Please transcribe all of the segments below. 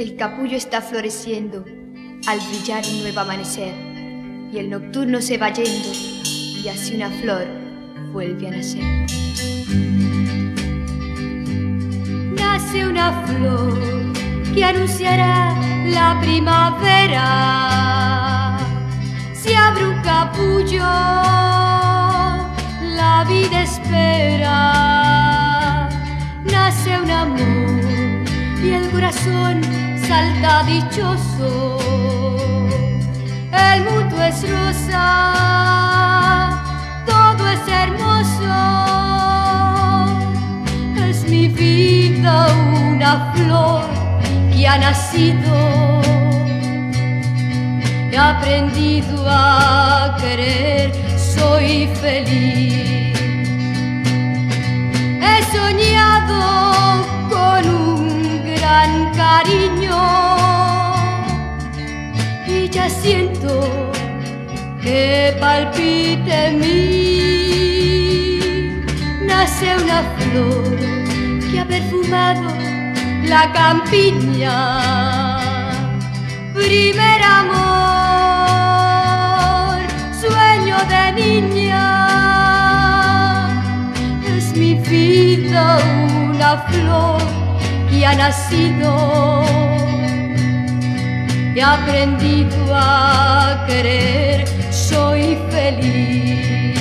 El capullo está floreciendo al brillar un nuevo amanecer y el nocturno se va yendo y así una flor vuelve a nacer. Nace una flor que anunciará la primavera. Se abre un capullo, la vida espera. Nace un amor el corazón salta dichoso. El mundo es rosa, todo es hermoso. Es mi vida una flor que ha nacido. He aprendido a querer, soy feliz. Cariño y ya siento que palpita en mí. Nace una flor que ha perfumado la campiña. Primer amor, sueño de niña, es mi vida una flor que ha nacido. He aprendido a querer, soy feliz.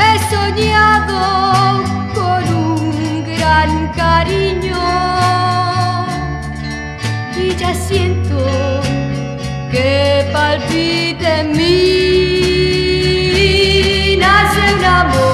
He soñado con un gran cariño y ya siento que palpita en mí. Nace un amor